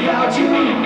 without you.